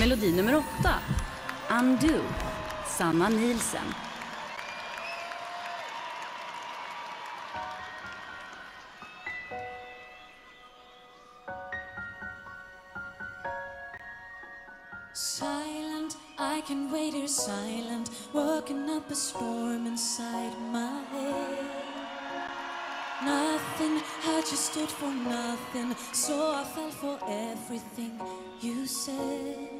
Melodi nummer åtta, Undo, Sanna Nielsen. Silent, I can wait here silent, working up a storm inside my head. Nothing, I just stood for nothing, so I fell for everything you said.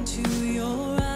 into your eyes.